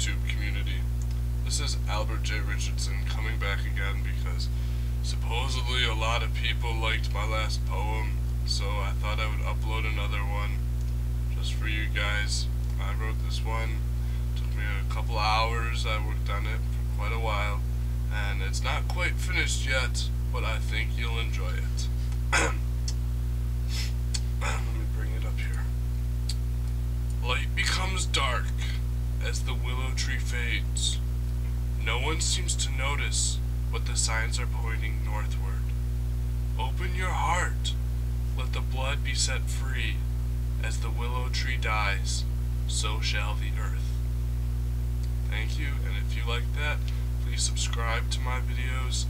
YouTube community. This is Albert J. Richardson coming back again because supposedly a lot of people liked my last poem, so I thought I would upload another one just for you guys. I wrote this one, took me a couple hours, I worked on it for quite a while, and it's not quite finished yet, but I think you'll enjoy it. Let me bring it up here. Light becomes dark as the willow tree fades. No one seems to notice, but the signs are pointing northward. Open your heart. Let the blood be set free. As the willow tree dies, so shall the earth. Thank you, and if you like that, please subscribe to my videos